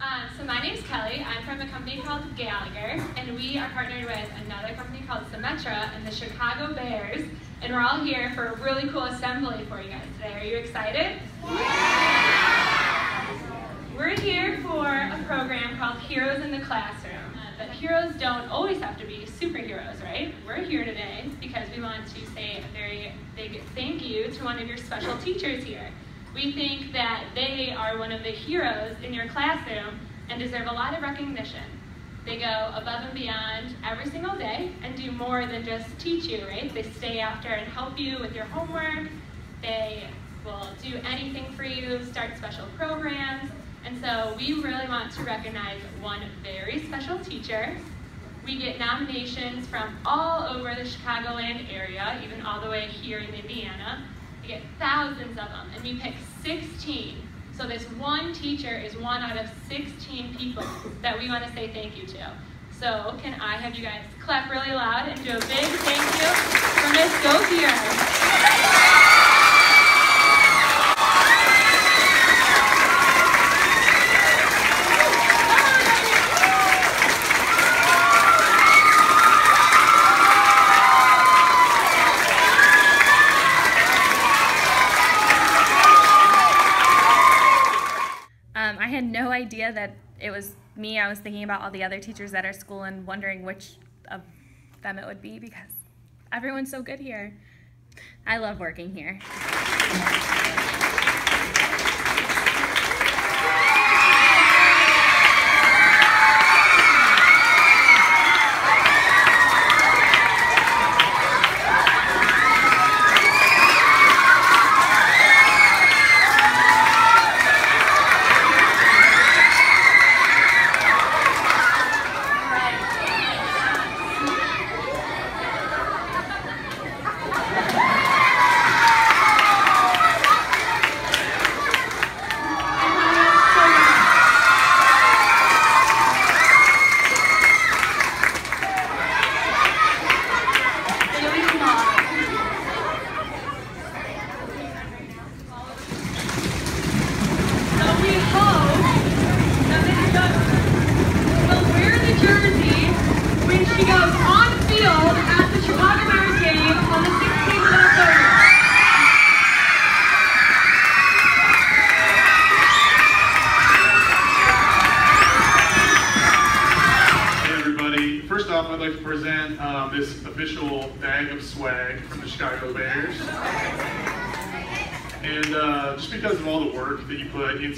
Um, so my name's Kelly. I'm from a company called Gallagher, and we are partnered with another company called Symetra and the Chicago Bears, and we're all here for a really cool assembly for you guys today. Are you excited? Yeah. We're here for a program called Heroes in the Classroom. Uh, but heroes don't always have to be superheroes, right? We're here today because we want to say a very big thank you to one of your special teachers here. We think that they are one of the heroes in your classroom and deserve a lot of recognition. They go above and beyond every single day and do more than just teach you, right? They stay after and help you with your homework. They will do anything for you, start special programs. And so we really want to recognize one very special teacher. We get nominations from all over the Chicagoland area, even all the way here in Indiana. Get thousands of them, and we pick 16. So this one teacher is one out of 16 people that we want to say thank you to. So can I have you guys clap really loud and do a big thank you for Miss Gauthier. Had no idea that it was me. I was thinking about all the other teachers at our school and wondering which of them it would be because everyone's so good here. I love working here.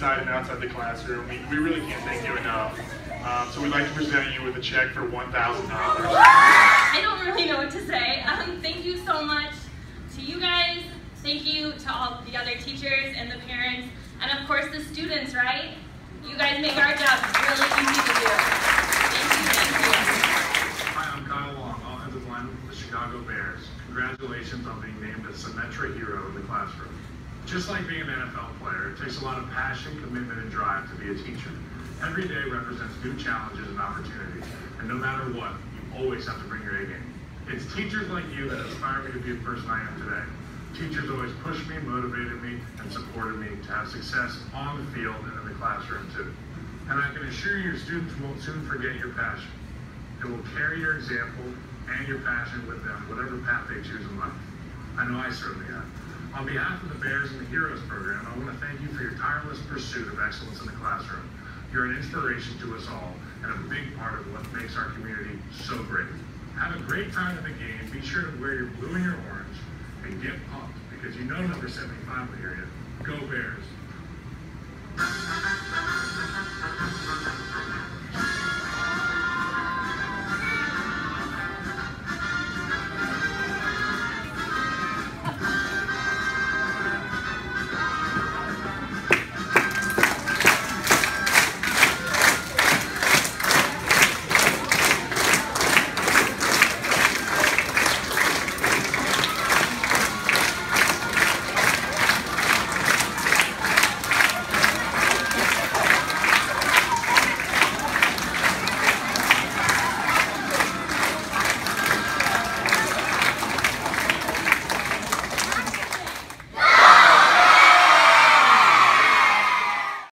Inside and outside the classroom. We, we really can't thank you enough. Um, so we'd like to present you with a check for $1,000. I don't really know what to say. Um, thank you so much to you guys. Thank you to all the other teachers and the parents, and of course the students, right? You guys make our job really easy to do. Thank you, thank you. Hi, I'm Kyle Long, offensive lineman for the Chicago Bears. Congratulations on being named a Symetra hero in the classroom. Just like being an NFL player, it takes a lot of passion, commitment, and drive to be a teacher. Every day represents new challenges and opportunities, and no matter what, you always have to bring your A game. It's teachers like you that inspire me to be the person I am today. Teachers always pushed me, motivated me, and supported me to have success on the field and in the classroom too. And I can assure you, your students won't soon forget your passion. They will carry your example and your passion with them, whatever path they choose in life. I know I certainly have. On behalf of the Bears and the Heroes program, I want to thank you for your tireless pursuit of excellence in the classroom. You're an inspiration to us all and a big part of what makes our community so great. Have a great time in the game. Be sure to wear your blue and your orange and get pumped because you know number 75 will hear you.